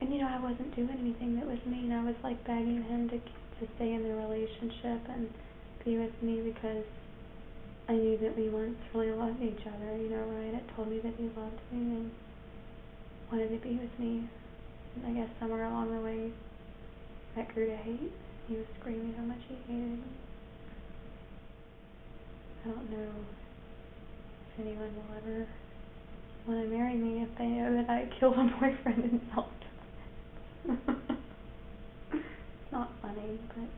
And you know, I wasn't doing anything that was mean. I was like begging him to to stay in the relationship and be with me because I knew that we weren't really loving each other. You know, Ryan had told me that he loved me and wanted to be with me. And I guess somewhere along the way, that grew to hate. He was screaming how much he hated me. I don't know if anyone will ever want to marry me if they know that I killed a boyfriend in self-defense. It's not funny, but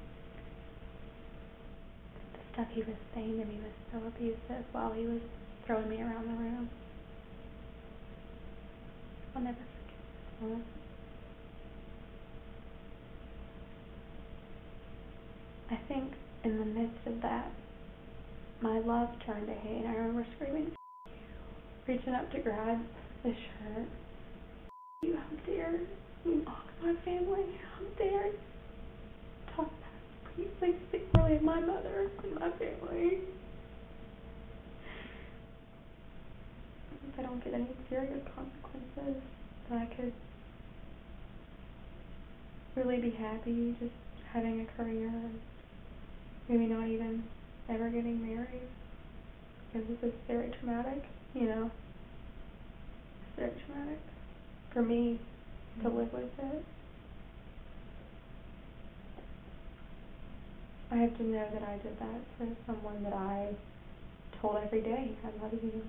the stuff he was saying to me was so abusive while he was throwing me around the room. I'll never forget this I think in the midst of that, my love turned to hate. And I remember screaming, reaching up to grab the shirt. You, how dare you mock my family? How dare you talk about you think secretly my mother and my family? If I don't get any serious consequences, then I could really be happy just having a career and maybe not even ever getting married. Because this is very traumatic, you know. It's very traumatic for me to mm-hmm. live with it. I have to know that I did that to someone that I told every day, I love you.